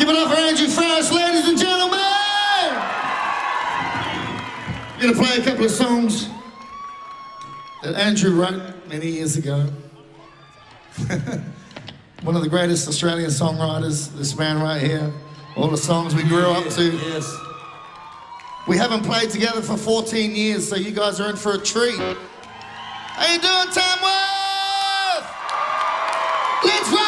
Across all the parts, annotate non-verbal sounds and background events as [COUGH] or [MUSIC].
Give it up for Andrew Farriss, ladies and gentlemen! We're gonna play a couple of songs that Andrew wrote many years ago. [LAUGHS] One of the greatest Australian songwriters, this man right here. All the songs we grew up to. Yes. We haven't played together for 14 years, so you guys are in for a treat. How you doing, Tamworth? Let's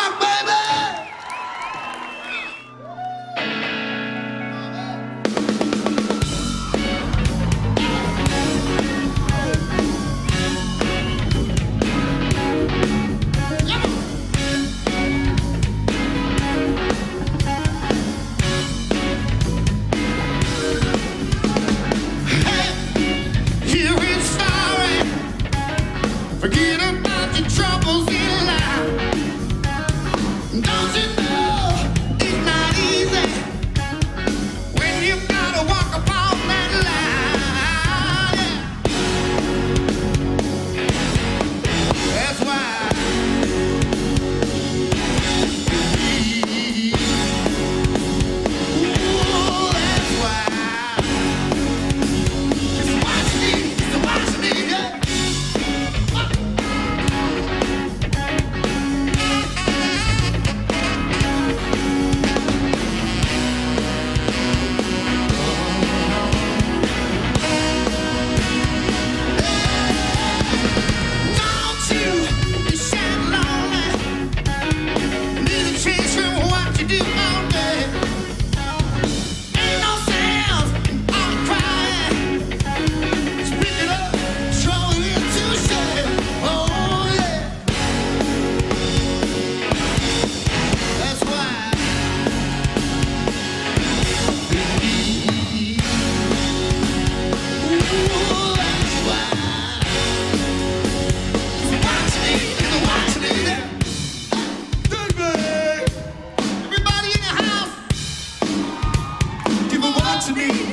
to me.